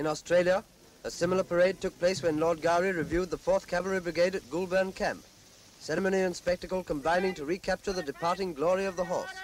In Australia, a similar parade took place when Lord Gowrie reviewed the 4th Cavalry Brigade at Goulburn Camp, ceremony and spectacle combining to recapture the departing glory of the horse.